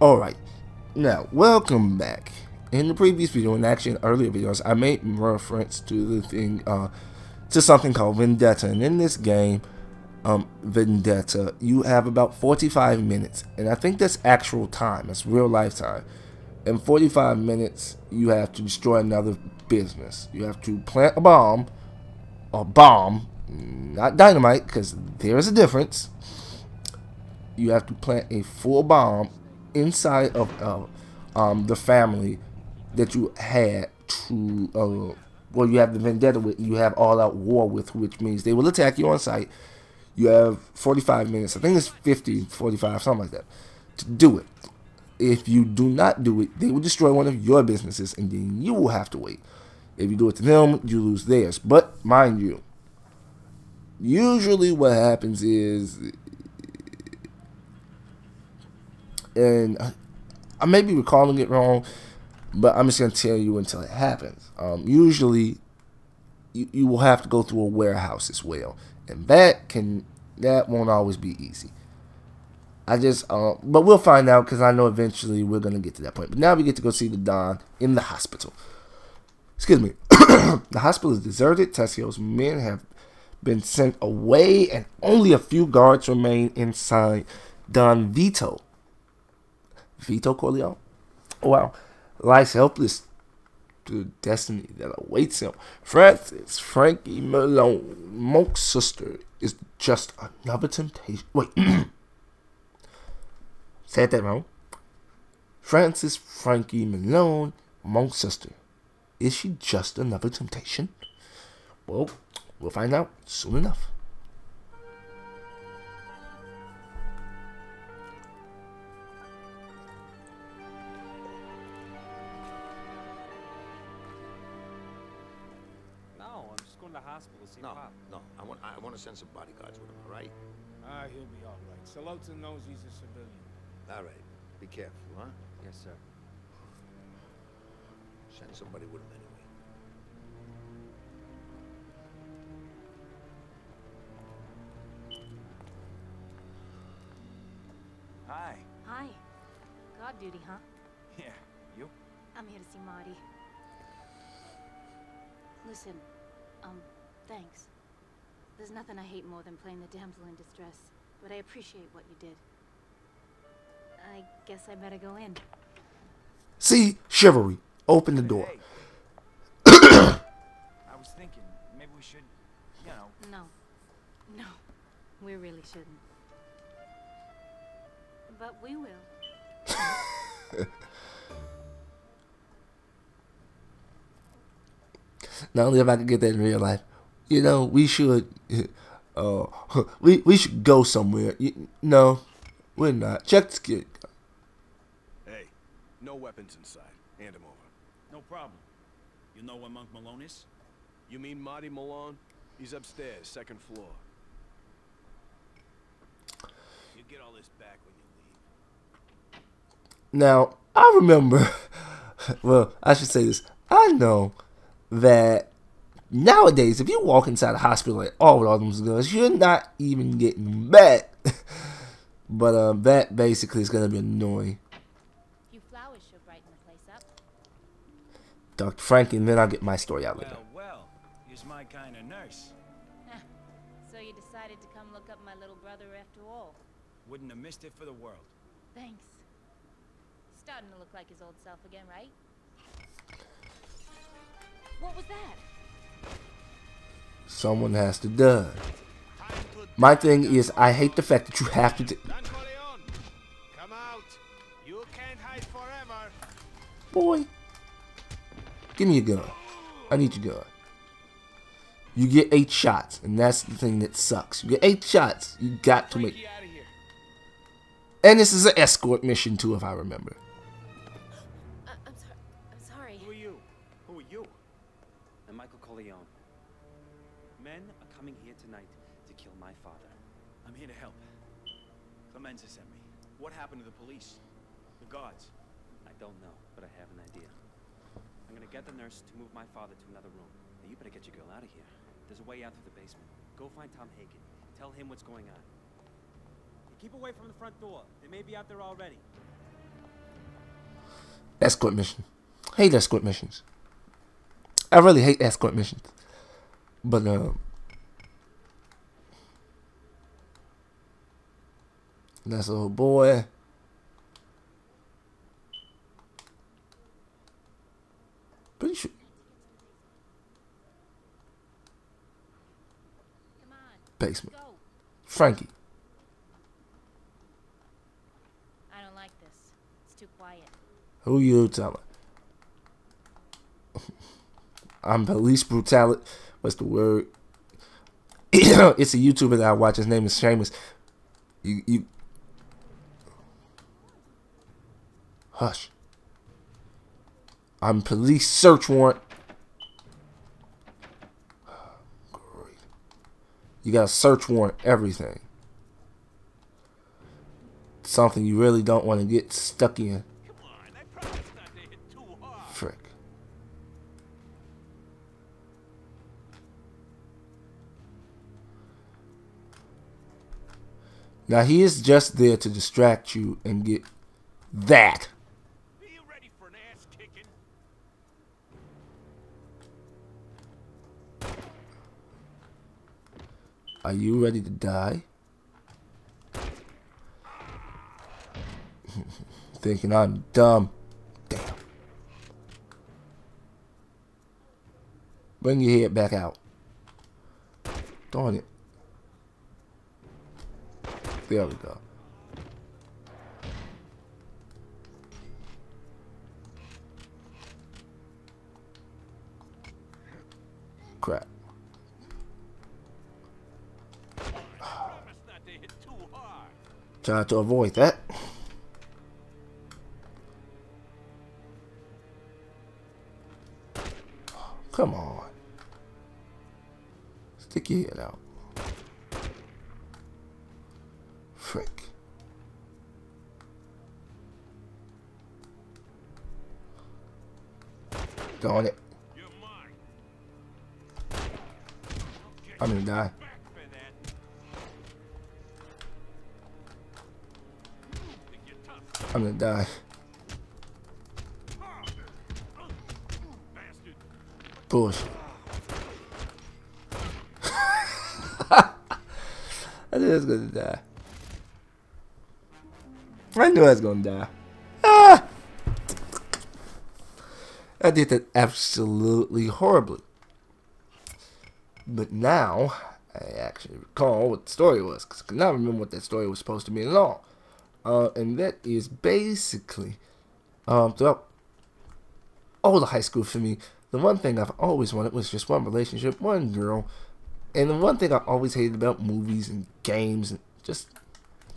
Alright, now welcome back. In the previous video, and actually in earlier videos, I made reference to the thing, uh, to something called Vendetta. And in this game, um, Vendetta, you have about 45 minutes. And I think that's actual time, that's real life time. In 45 minutes, you have to destroy another business. You have to plant a bomb, a bomb, not dynamite, because there is a difference. You have to plant a full bomb inside of um, the family that you had to, uh, well, you have the vendetta with, you have all out war with, which means they will attack you on sight. You have 45 minutes, I think it's 50, 45, something like that, to do it. If you do not do it, they will destroy one of your businesses, and then you will have to wait. If you do it to them, you lose theirs. But mind you, usually what happens is, and I may be recalling it wrong, but I'm just gonna tell you until it happens. Um, usually, you, you will have to go through a warehouse as well, and that can that won't always be easy. I just, uh, but we'll find out because I know eventually we're gonna get to that point. But now we get to go see the Don in the hospital. Excuse me. the hospital is deserted. Tessio's men have been sent away, and only a few guards remain inside. Don Vito, Vito Corleone, wow, lies helpless to the destiny that awaits him. Francis Frankie Malone, Monk's sister, is just another temptation. Wait. Said that wrong. Francis Frankie Malone, Monk's sister. Is she just another temptation? Well, we'll find out soon enough. Ah, he'll be all right. Sollozzo knows he's a civilian. All right. Be careful, huh? Yes, sir. Send somebody with him anyway. Hi. Hi. God duty, huh? Yeah. You? I'm here to see Marty. Listen, um, thanks. There's nothing I hate more than playing the damsel in distress, but I appreciate what you did. I guess I better go in. See, chivalry. Open the door. Hey. I was thinking maybe we should, you know. No. No. We really shouldn't. But we will. Not only if I could get that in real life, you know, we should, uh, we we should go somewhere. You, no, we're not. Check the kid. Hey, no weapons inside. Hand him over. No problem. You know where Monk Malone is? You mean Marty Malone? He's upstairs, second floor. You get all this back when you leave. Now, I remember, well, I should say this. I know that nowadays, if you walk inside a hospital like all with all those guns, you're not even getting back. but um, that basically is going to be annoying. few flowers should brighten the place up. Dr. Frank, and then I'll get my story out later. Well, well, he's my kind of nurse. So you decided to come look up my little brother after all. Wouldn't have missed it for the world. Thanks. Starting to look like his old self again, right? What was that? Someone has to die. My thing is, I hate the fact that you have to. T- Don come out. You can't hide forever. Boy, give me a gun. I need your gun. You get eight shots, and that's the thing that sucks. You get eight shots. You got to make. Get out of here. And this is an escort mission too, if I remember. Happened to the police? The guards? I don't know, but I have an idea. I'm gonna get the nurse to move my father to another room. Now you better get your girl out of here. There's a way out through the basement. Go find Tom Hagen. Tell him what's going on. Keep away from the front door. They may be out there already. escort mission. Hate escort missions. I really hate escort missions. But um that's a little boy. Pretty sure. Come on, Basement. Frankie. I don't like this. It's too quiet. Who you telling? I'm police brutality. What's the word? it's a YouTuber that I watch. His name is Seamus. You, you. Hush. I'm police search warrant. You got to search warrant everything. Something you really don't want to get stuck in. Frick. Now he is just there to distract you and get that. Are you ready for an ass kicking? Are you ready to die? Thinking I'm dumb. Damn. Bring your head back out. Darn it. There we go. Try to avoid that. Come on. Stick your head out. Frick. Darn it. I'm gonna die. I'm gonna die. Bullshit. I knew I was gonna die. I knew I was gonna die. Ah! I did that absolutely horribly. But now, I actually recall what the story was, because I could not remember what that story was supposed to mean at all. Uh, and that is basically, um, throughout all the high school for me, the one thing I've always wanted was just one relationship, one girl. And the one thing I always hated about movies and games and just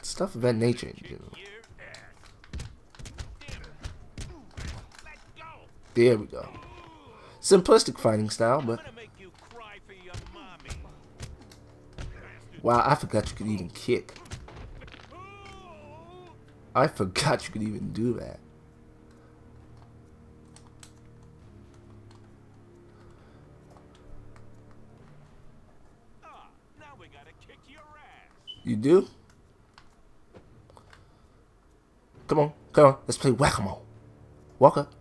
stuff of that nature in general. There we go. Simplistic fighting style, but wow, I forgot you could even kick. I forgot you could even do that. You do? Come on, come on, let's play whack-a-mole. Walk up.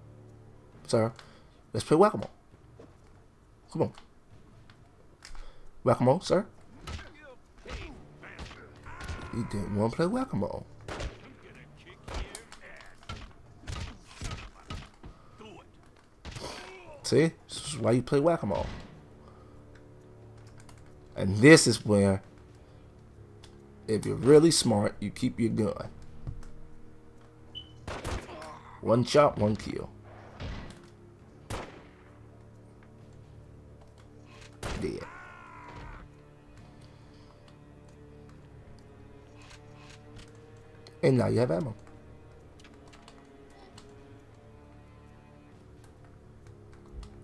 Sir, let's play whack-a-mole. Come on. Whack-a-mole, sir? You didn't want to play whack-a-mole. I'm gonna kick your ass. Do it. See? This is why you play whack-a-mole. And this is where, if you're really smart, you keep your gun. One shot, one kill. Dead. And now you have ammo.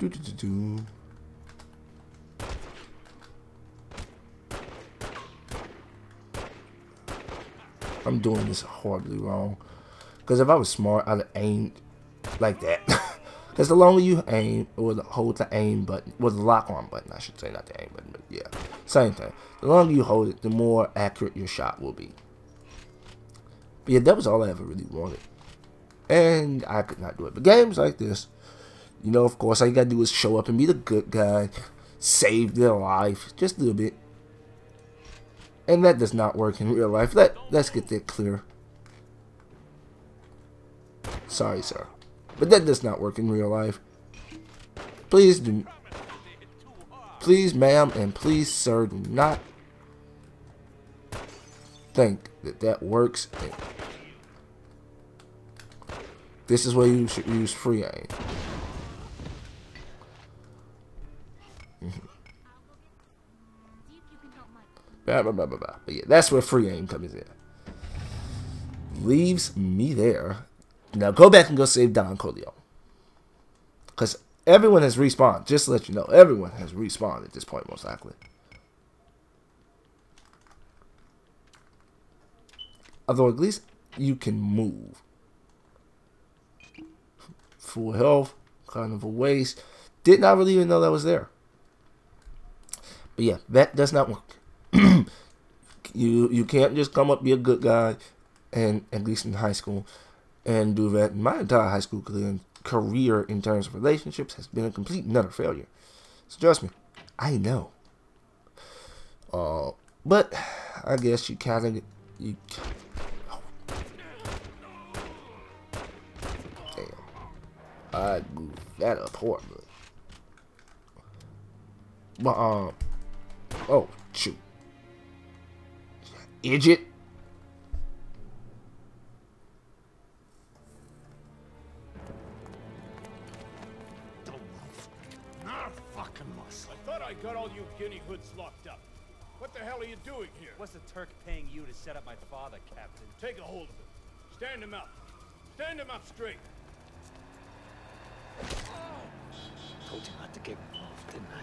Do do do. I'm doing this horribly wrong. Because if I was smart, I'd have aimed like that. Because the longer you aim, or the hold the aim button, well, the lock on button, I should say, not the aim button, but yeah, same thing. The longer you hold it, the more accurate your shot will be. But yeah, that was all I ever really wanted. and I could not do it. But games like this, you know, of course, all you gotta do is show up and be the good guy, save their life just a little bit, and that does not work in real life. Let let's get that clear. Sorry, sir, but that does not work in real life. Please do. Please, ma'am, and please, sir, do not think that that works. This is where you should use free aim. Blah, blah, blah, blah, blah. But yeah, that's where free aim comes in. Leaves me there. Now go back and go save Don Corleone. Because everyone has respawned. Just to let you know, everyone has respawned at this point, most likely. Although at least you can move. Full health, kind of a waste. Did not really even know that was there. But yeah, that does not work. You you can't just come up be a good guy, and at least in high school, and do that. My entire high school career, in terms of relationships has been a complete and utter failure. So trust me, I know. Uh, but I guess you kind of you. Damn, I moved that up horribly. But um, oh shoot idiot. Not a fucking muscle. I thought I got all you guinea hoods locked up. What the hell are you doing here? What's the Turk paying you to set up my father, Captain? Take a hold of him. Stand him up. Stand him up straight. Told you not to get involved, didn't I?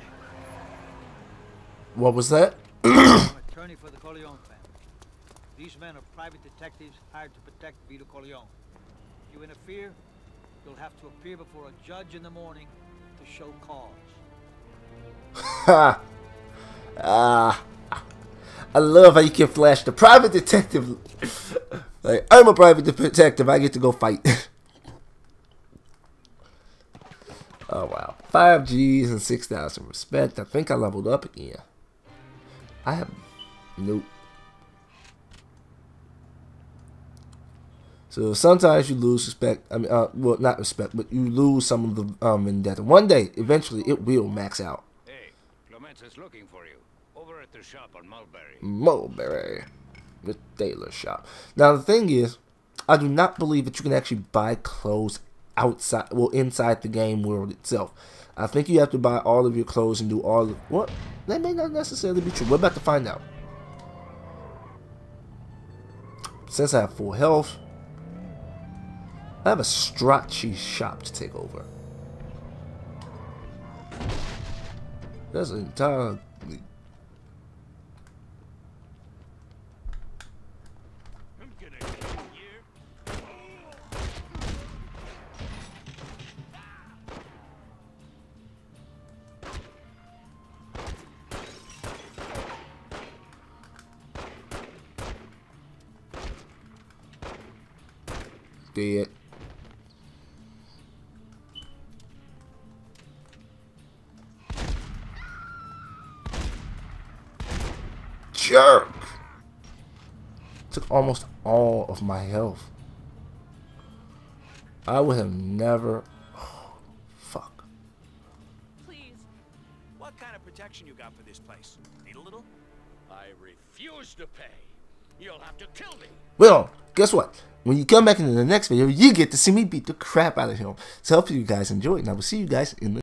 What was that? Attorney for the Corleone family. These men are private detectives hired to protect Vito Corleone. If you interfere, you'll have to appear before a judge in the morning to show cause. Ha! Ah. I love how you can flash the private detective. like, I'm a private detective. I get to go fight. oh, wow. 5 G's and 6,000 respect. I think I leveled up again. I have... Nope. So sometimes you lose respect. I mean, uh, well, not respect, but you lose some of the um In vendetta. One day, eventually, it will max out. Hey, Clemenza is looking for you. Over at the shop on Mulberry. Mulberry, the tailor shop. Now the thing is, I do not believe that you can actually buy clothes outside, well, inside the game world itself. I think you have to buy all of your clothes and do all of what. That may not necessarily be true. We're about to find out. Since I have full health, I have a Stracci shop to take over. That's entirely I'm gonna kill Jerk! Took almost all of my health. I would have never. fuck. Please. What kind of protection you got for this place? Need a little? I refuse to pay. You'll have to kill me. Well, guess what? When you come back into the next video, you get to see me beat the crap out of him. So I hope you guys enjoy, and I will see you guys in the